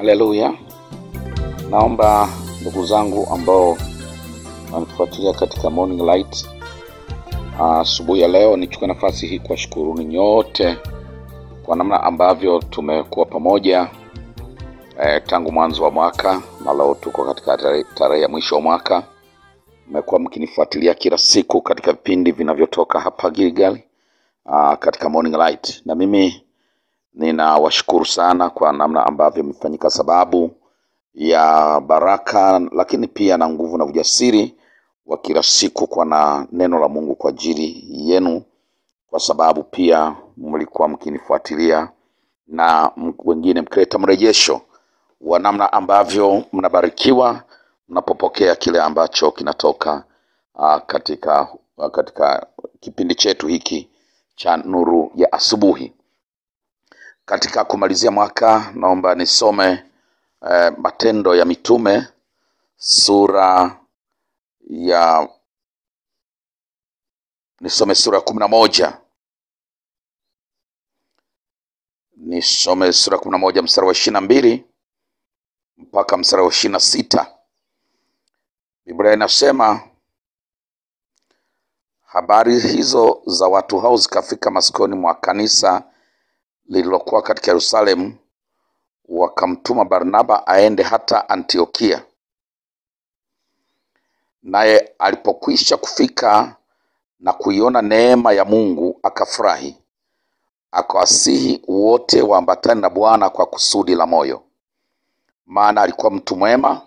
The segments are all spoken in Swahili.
Haleluya! Naomba ndugu zangu ambao wanatufuatilia katika Morning Light asubuhi ya leo, nichukue nafasi hii kuwashukuruni nyote kwa namna ambavyo tumekuwa pamoja eh, tangu mwanzo wa mwaka na leo tuko katika tarehe ya mwisho wa mwaka. Mmekuwa mkinifuatilia kila siku katika vipindi vinavyotoka hapa Gilgal uh, katika Morning Light, na mimi ninawashukuru sana kwa namna ambavyo mmefanyika sababu ya baraka, lakini pia na nguvu na ujasiri wa kila siku kwa na neno la Mungu kwa ajili yenu, kwa sababu pia mlikuwa mkinifuatilia na wengine mkileta mrejesho wa namna ambavyo mnabarikiwa mnapopokea kile ambacho kinatoka uh, katika uh, katika kipindi chetu hiki cha nuru ya asubuhi. Katika kumalizia mwaka, naomba nisome eh, Matendo ya Mitume sura ya nisome sura ya kumi na moja. Nisome sura ya kumi na moja mstari wa ishirini na mbili mpaka mstari wa ishirini na sita. Biblia inasema habari hizo za watu hao zikafika masikoni mwa kanisa lililokuwa katika Yerusalemu, wakamtuma Barnaba aende hata Antiokia. Naye alipokwisha kufika na kuiona neema ya Mungu, akafurahi, akawasihi wote waambatane na Bwana kwa kusudi la moyo, maana alikuwa mtu mwema,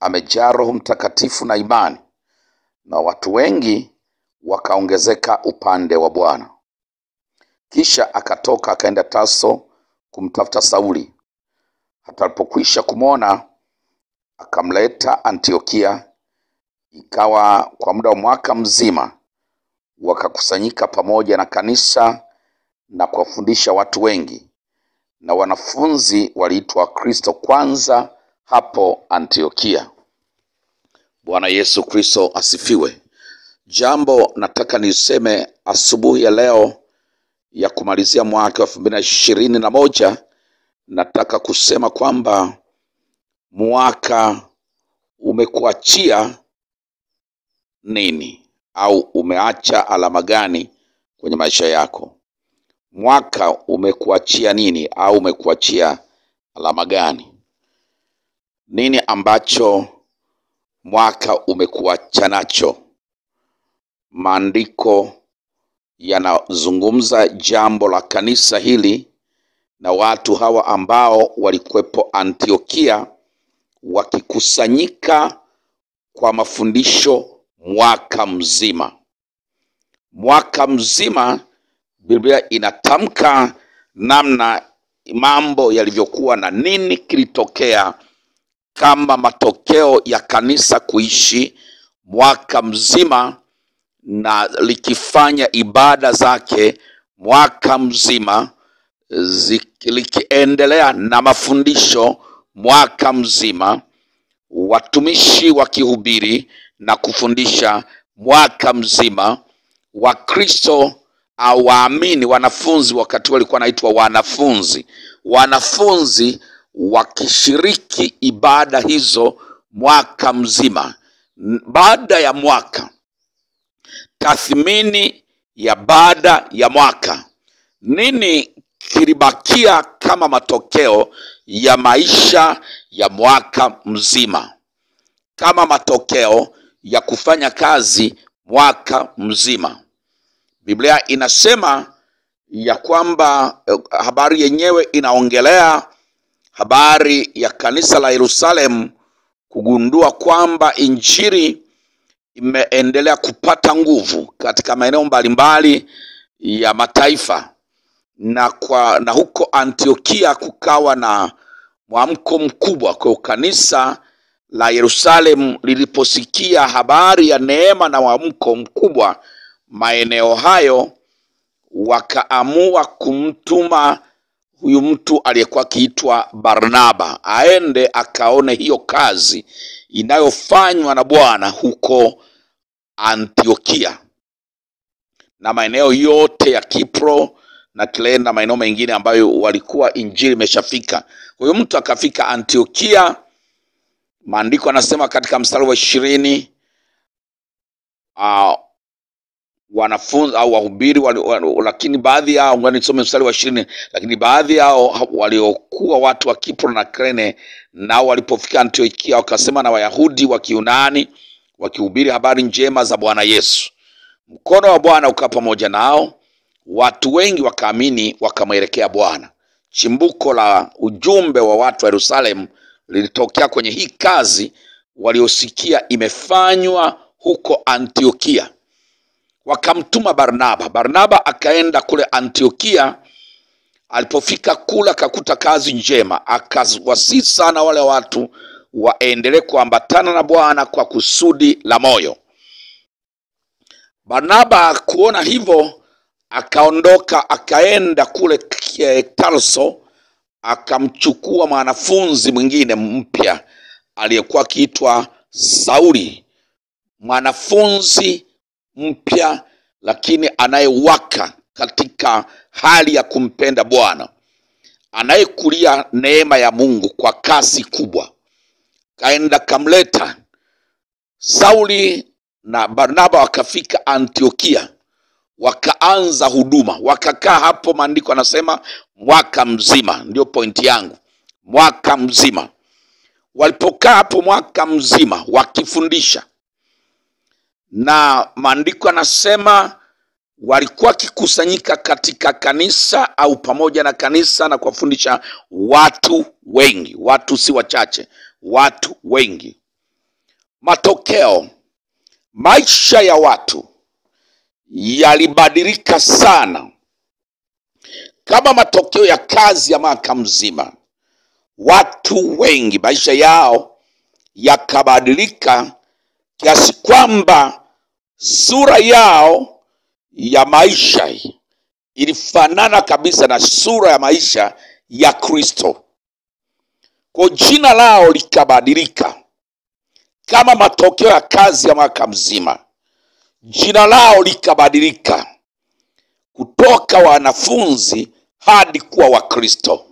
amejaa Roho Mtakatifu na imani, na watu wengi wakaongezeka upande wa Bwana. Kisha akatoka akaenda taso kumtafuta Sauli. Hata alipokwisha kumwona, akamleta Antiokia. Ikawa kwa muda wa mwaka mzima wakakusanyika pamoja na kanisa na kuwafundisha watu wengi, na wanafunzi waliitwa Kristo kwanza hapo Antiokia. Bwana Yesu Kristo asifiwe. Jambo nataka niseme asubuhi ya leo ya kumalizia mwaka wa elfu mbili na ishirini na moja, nataka kusema kwamba mwaka umekuachia nini au umeacha alama gani kwenye maisha yako? Mwaka umekuachia nini au umekuachia alama gani? Nini ambacho mwaka umekuacha nacho? Maandiko yanazungumza jambo la kanisa hili na watu hawa ambao walikuwepo Antiokia wakikusanyika kwa mafundisho mwaka mzima. Mwaka mzima Biblia inatamka namna mambo yalivyokuwa na nini kilitokea kama matokeo ya kanisa kuishi mwaka mzima na likifanya ibada zake mwaka mzima ziki, likiendelea na mafundisho mwaka mzima, watumishi wakihubiri na kufundisha mwaka mzima, Wakristo au waamini, wanafunzi, wakati walikuwa wanaitwa wanafunzi, wanafunzi wakishiriki ibada hizo mwaka mzima. Baada ya mwaka tathmini ya baada ya mwaka, nini kilibakia kama matokeo ya maisha ya mwaka mzima, kama matokeo ya kufanya kazi mwaka mzima. Biblia inasema ya kwamba eh, habari yenyewe inaongelea habari ya kanisa la Yerusalemu kugundua kwamba injili imeendelea kupata nguvu katika maeneo mbalimbali ya mataifa. Na kwa na huko Antiokia kukawa na mwamko mkubwa kwa kanisa la Yerusalemu liliposikia habari ya neema na mwamko mkubwa maeneo hayo wakaamua kumtuma huyu mtu aliyekuwa akiitwa Barnaba aende akaone hiyo kazi inayofanywa na Bwana huko Antiokia na maeneo yote ya Kipro na Kirene na maeneo mengine ambayo walikuwa injili imeshafika. Huyu mtu akafika antiokia maandiko anasema katika mstari wa ishirini uh, wanafunzi au wahubiri wali, wali, lakini baadhi yao nisome mstari wa ishirini lakini baadhi yao waliokuwa watu wa kipro na krene nao walipofika antiokia wakasema na wayahudi wa kiunani wakihubiri habari njema za bwana yesu. Mkono wa bwana ukawa pamoja nao watu wengi wakaamini wakamwelekea bwana. Chimbuko la ujumbe wa watu wa yerusalemu lilitokea kwenye hii kazi waliosikia imefanywa huko antiokia wakamtuma barnaba. Barnaba akaenda kule antiokia. Alipofika kule akakuta kazi njema akawasii sana wale watu waendelee kuambatana na bwana kwa kusudi la moyo. Barnaba kuona hivyo akaondoka akaenda kule eh, tarso akamchukua mwanafunzi mwingine mpya aliyekuwa akiitwa sauli. Mwanafunzi mpya lakini anayewaka katika hali ya kumpenda bwana. Anayekulia neema ya mungu kwa kasi kubwa. Kaenda kamleta sauli na barnaba wakafika antiokia. Wakaanza huduma. Wakakaa hapo maandiko anasema mwaka mzima. Ndio pointi yangu. Mwaka mzima. Walipokaa hapo mwaka mzima wakifundisha na maandiko anasema walikuwa wakikusanyika katika kanisa au pamoja na kanisa na kuwafundisha watu wengi. Watu si wachache watu wengi. Matokeo maisha ya watu yalibadilika sana. Kama matokeo ya kazi ya mwaka mzima watu wengi maisha yao yakabadilika kiasi kwamba sura yao ya maisha ilifanana kabisa na sura ya maisha ya kristo. Kwa jina lao likabadilika kama matokeo ya kazi ya mwaka mzima. Jina lao likabadilika kutoka wanafunzi hadi kuwa wakristo.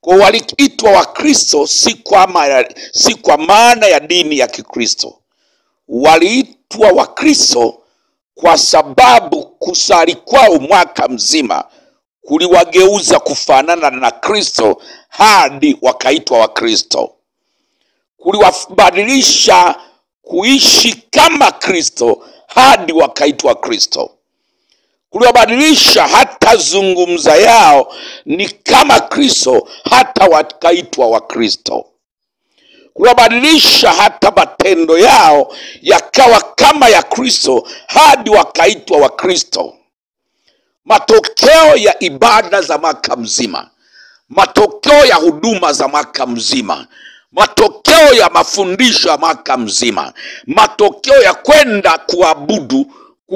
Kwa waliitwa wakristo si kwa, maana ya dini ya kikristo. Waliitwa wakristo kwa sababu kusali kwao mwaka mzima kuliwageuza kufanana na kristo hadi wakaitwa wakristo. Kuliwabadilisha kuishi kama kristo hadi wakaitwa kristo. Kuliwabadilisha hata zungumza yao ni kama kristo hata wakaitwa wakristo kuliwabadilisha hata matendo yao yakawa kama ya kristo hadi wakaitwa wakristo. Matokeo ya ibada za mwaka mzima matokeo ya huduma za mwaka mzima matokeo ya mafundisho ya mwaka mzima matokeo ya kwenda kuabudu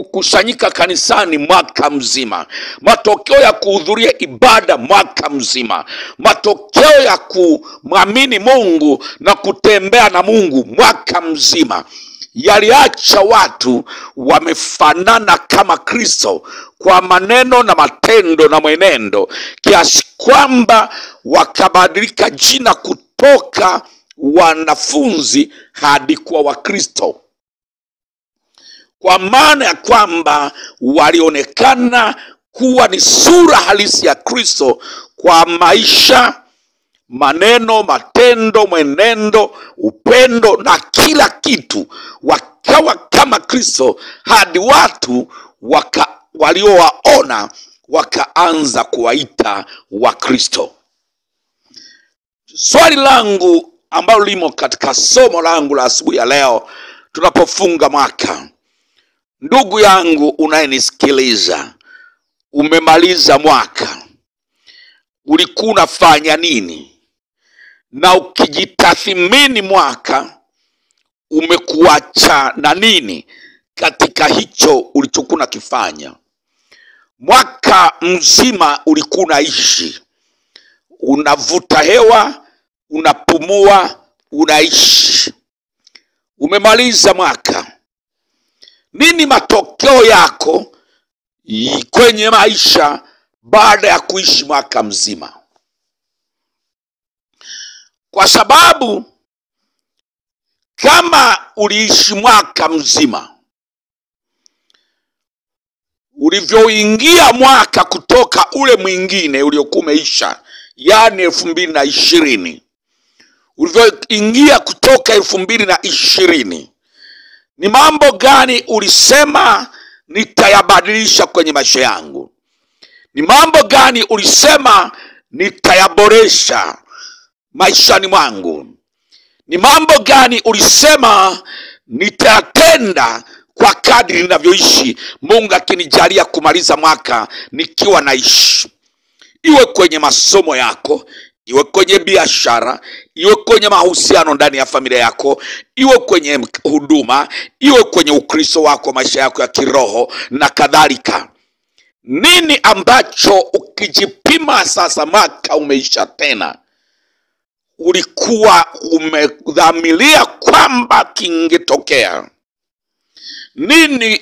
kukusanyika kanisani mwaka mzima. Matokeo ya kuhudhuria ibada mwaka mzima. Matokeo ya kumwamini mungu na kutembea na mungu mwaka mzima. Yaliacha watu wamefanana kama kristo kwa maneno na matendo na mwenendo kiasi kwamba wakabadilika jina kutoka wanafunzi hadi kuwa wakristo kwa maana ya kwamba walionekana kuwa ni sura halisi ya kristo kwa maisha maneno matendo mwenendo upendo na kila kitu. Wakawa kama kristo hadi watu waka, waliowaona wakaanza kuwaita wakristo. Swali langu ambalo limo katika somo langu la asubuhi ya leo tunapofunga mwaka ndugu yangu unayenisikiliza umemaliza mwaka. Ulikuwa unafanya nini? Na ukijitathimini mwaka umekuacha na nini katika hicho ulichokuwa unakifanya? Mwaka mzima ulikuwa unaishi. Unavuta hewa unapumua unaishi. Umemaliza mwaka nini matokeo yako kwenye maisha baada ya kuishi mwaka mzima? Kwa sababu kama uliishi mwaka mzima ulivyoingia mwaka kutoka ule mwingine uliokuwa umeisha yaani elfu mbili na ishirini ulivyoingia kutoka elfu mbili na ishirini ni mambo gani ulisema nitayabadilisha kwenye maisha yangu? Ni mambo gani ulisema nitayaboresha maishani mwangu? Ni mambo gani ulisema nitayatenda kwa kadri ninavyoishi? Mungu akinijalia kumaliza mwaka nikiwa naishi. Iwe kwenye masomo yako iwe kwenye biashara iwe kwenye mahusiano ndani ya familia yako iwe kwenye huduma iwe kwenye ukristo wako maisha yako ya kiroho na kadhalika. Nini ambacho ukijipima sasa mwaka umeisha tena? Ulikuwa umedhamiria kwamba kingetokea. Nini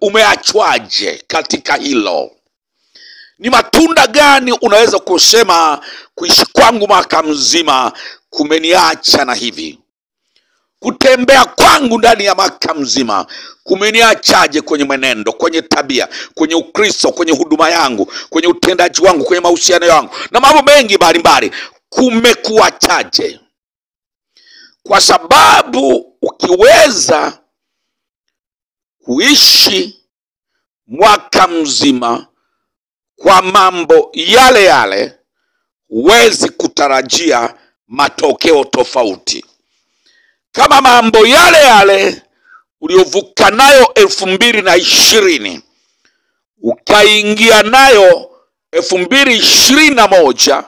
umeachwaje katika hilo ni matunda gani unaweza kusema kuishi kwangu mwaka mzima kumeniacha na hivi? Kutembea kwangu ndani ya mwaka mzima kumeniachaje kwenye mwenendo kwenye tabia kwenye ukristo kwenye huduma yangu kwenye utendaji wangu kwenye mahusiano yangu na mambo mengi mbalimbali kumekuachaje? Kwa sababu ukiweza kuishi mwaka mzima kwa mambo yale yale huwezi kutarajia matokeo tofauti. Kama mambo yale yale uliovuka nayo elfu mbili na ishirini ukaingia nayo elfu mbili ishirini na moja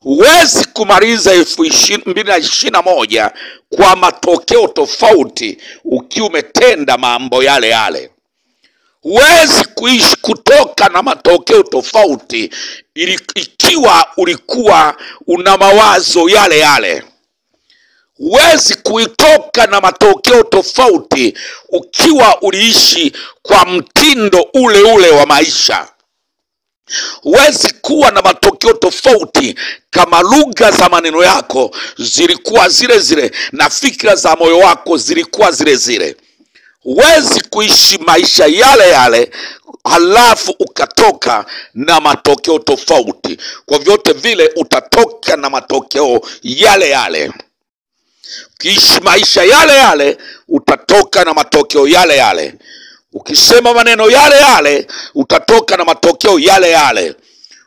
huwezi kumaliza elfu mbili na ishirini na moja kwa matokeo tofauti ukiwa umetenda mambo yale yale huwezi kuishi kutoka na matokeo tofauti ikiwa ulikuwa una mawazo yale yale. Huwezi kuitoka na matokeo tofauti ukiwa uliishi kwa mtindo ule ule wa maisha. Huwezi kuwa na matokeo tofauti kama lugha za maneno yako zilikuwa zile zile na fikra za moyo wako zilikuwa zile zile huwezi kuishi maisha yale yale halafu ukatoka na matokeo tofauti. Kwa vyote vile utatoka na matokeo yale yale. Ukiishi maisha yale yale utatoka na matokeo yale yale. Ukisema maneno yale yale utatoka na matokeo yale yale.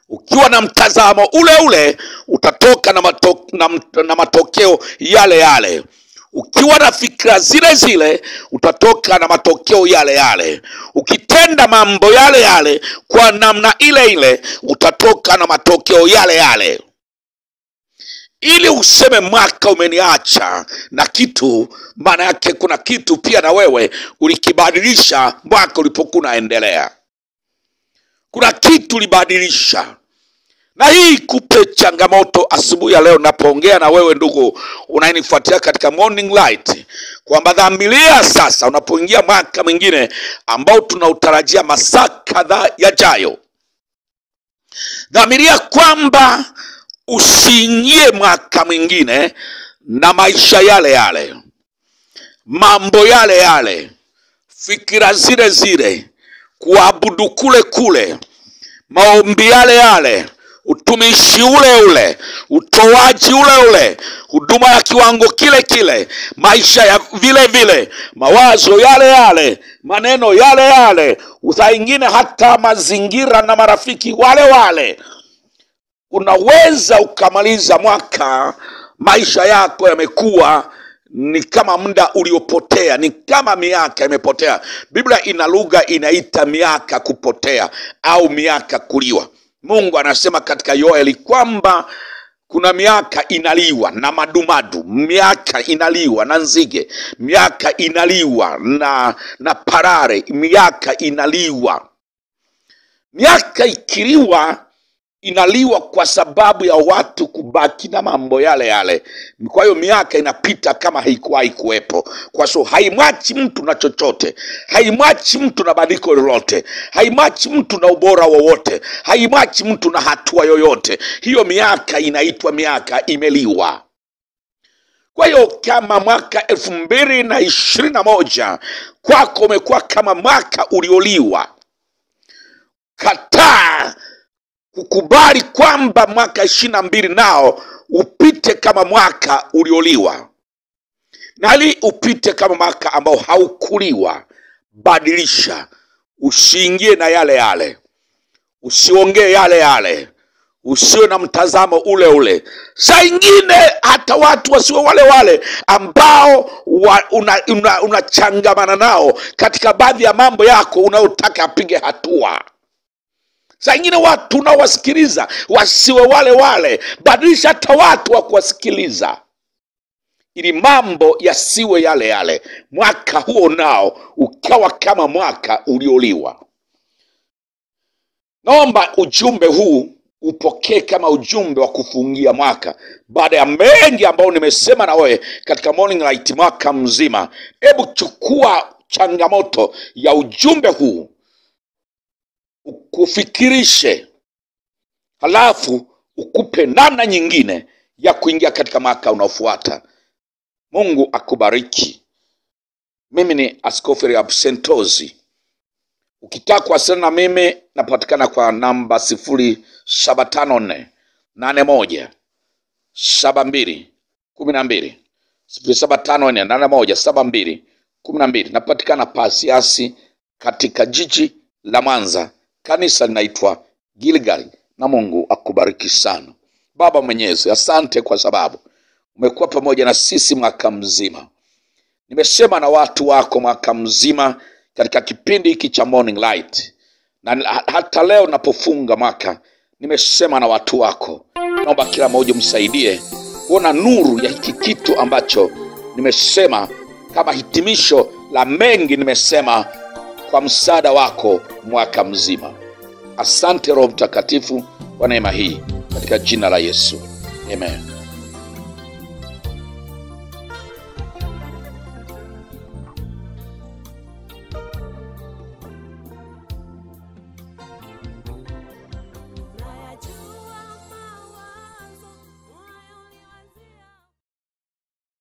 Ukiwa na mtazamo ule ule utatoka na, mato, na, na matokeo yale yale ukiwa na fikra zile zile utatoka na matokeo yale yale. Ukitenda mambo yale yale kwa namna ile ile utatoka na matokeo yale yale. Ili useme mwaka umeniacha na kitu maana yake kuna kitu pia na wewe ulikibadilisha mwaka ulipokuwa unaendelea. Kuna kitu ulibadilisha na hii kupe changamoto asubuhi ya leo napoongea na wewe ndugu unayenifuatia katika morning light kwamba dhamilia sasa unapoingia mwaka mwingine ambao tunautarajia masaa kadhaa yajayo dhamiria kwamba usiingie mwaka mwingine na maisha yale yale mambo yale yale fikira zile zile kuabudu kule kule maombi yale yale utumishi ule ule utoaji ule ule huduma ya kiwango kile kile maisha ya vile vile mawazo yale yale maneno yale yale saa ingine hata mazingira na marafiki wale wale. Unaweza ukamaliza mwaka maisha yako yamekuwa ni kama muda uliopotea ni kama miaka imepotea. Biblia ina lugha inaita miaka kupotea au miaka kuliwa mungu anasema katika yoeli kwamba kuna miaka inaliwa na madumadu miaka inaliwa na nzige miaka inaliwa na na parare miaka inaliwa. Miaka ikiliwa inaliwa kwa sababu ya watu kubaki na mambo yale yale. Kwa hiyo miaka inapita kama haikuwahi kuwepo. Kwa sababu haimwachi mtu na chochote. Haimwachi mtu na badiliko lolote. Haimwachi mtu na ubora wowote. Haimwachi mtu na hatua yoyote. Hiyo miaka inaitwa miaka imeliwa. Kwa hiyo kama mwaka elfu mbili na ishirini na moja kwako umekuwa kama mwaka ulioliwa. Kataa kukubali kwamba mwaka ishirini na mbili nao upite kama mwaka ulioliwa. Nali upite kama mwaka ambao haukuliwa badilisha. Usiingie na yale yale. Usiongee yale yale. Usiwe na mtazamo ule ule. Saa ingine hata watu wasiwe wale wale ambao wa, unachangamana una, una nao katika baadhi ya mambo yako unayotaka apige hatua saa ingine watu unaowasikiliza wasiwe wale wale. Badilisha hata watu wa kuwasikiliza. Ili mambo yasiwe yale yale. Mwaka huo nao ukawa kama mwaka ulioliwa. Naomba ujumbe huu upokee kama ujumbe wa kufungia mwaka. Baada ya mengi ambayo nimesema na wewe katika morning light mwaka mzima hebu chukua changamoto ya ujumbe huu ukufikirishe halafu ukupe namna nyingine ya kuingia katika mwaka unaofuata. Mungu akubariki. Mimi ni askofu absentozi ukitaka kuwasiliana na mimi napatikana kwa namba sifuri saba tano nne nane moja saba mbili kumi na mbili. Sifuri saba tano nne nane moja saba mbili kumi na mbili. Napatikana pasiasi katika jiji la mwanza kanisa linaitwa Gilgal, na mungu akubariki sana. Baba mwenyezi asante kwa sababu umekuwa pamoja na sisi mwaka mzima. Nimesema na watu wako mwaka mzima katika kipindi hiki cha morning light. Na hata leo napofunga mwaka nimesema na watu wako. Naomba kila mmoja msaidie kuona nuru ya hiki kitu ambacho nimesema kama hitimisho la mengi nimesema kwa msaada wako mwaka mzima asante roho mtakatifu kwa neema hii katika jina la yesu. Amen